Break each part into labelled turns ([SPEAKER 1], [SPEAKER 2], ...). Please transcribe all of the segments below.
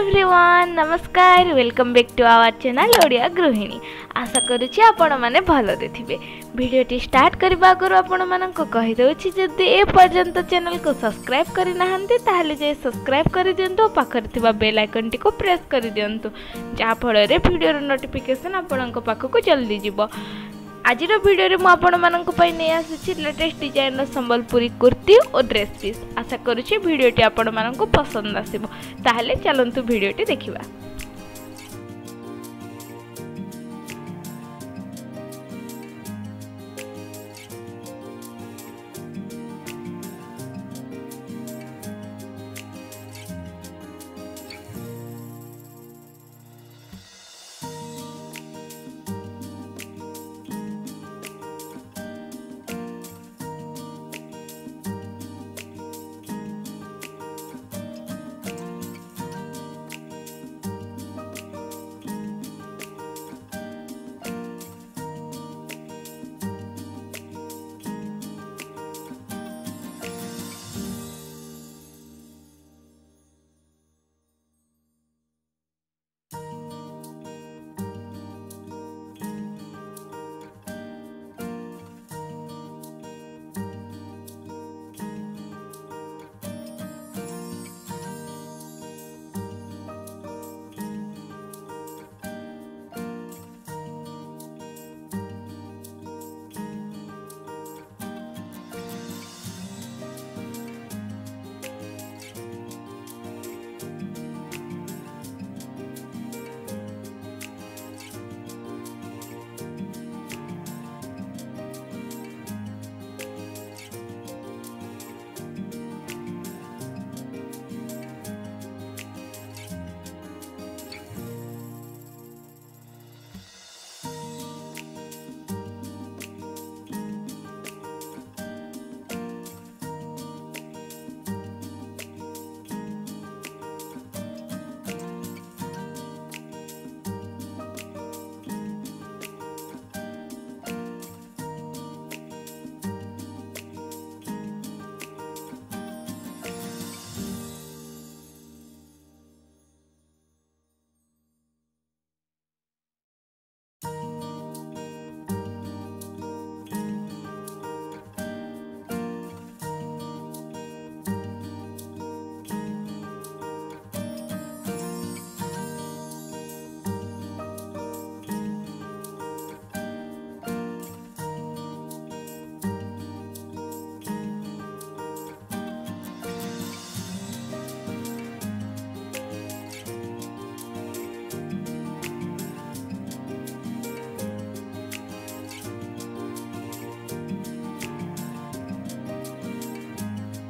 [SPEAKER 1] everyone नमस्कार welcome back to our channel Odia गृहिणी आशा करुच्छी आपण मैंने भलरे थे भिडटी स्टार्ट करने आगु आपदे जदि एपर्यंत चेल को सब्सक्राइब करना जाए सब्सक्राइब कर दिंतु पाखे बेल आइकन टी प्रेस कर दिंतु जहाँफल भिडर नोटिफिकेसन आपण को जल्दी जीव ଆଜିର ଭିଡ଼ିଓରେ ମୁଁ ଆପଣମାନଙ୍କ ପାଇଁ ନେଇ ଆସୁଛି ଲେଟେଷ୍ଟ ଡିଜାଇନ୍ର ସମ୍ବଲପୁରୀ କୁର୍ତ୍ତି ଓ ଡ୍ରେସ୍ ପିସ୍ ଆଶା କରୁଛି ଭିଡ଼ିଓଟି ଆପଣମାନଙ୍କୁ ପସନ୍ଦ ଆସିବ ତାହେଲେ ଚାଲନ୍ତୁ ଭିଡ଼ିଓଟି ଦେଖିବା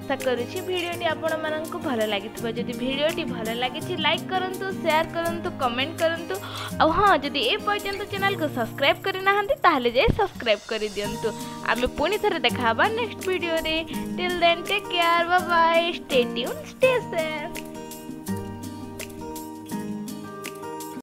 [SPEAKER 1] আশা করুছি ভিডিওটি আপনার ভাল লাগি যদি ভিডিওটি ভাল লাগিছে লাইক করতু সেয়ার করতু কমেন্ট করতু আ হ্যাঁ যদি এ পর্যন্ত চ্যানেলকে সবসক্রাইব করে না তাহলে যাই সবসক্রাইব করে দিও আমি পুনি থরে দেখা হবা next ভিডিওরে till then take care bye bye stay tune stay safe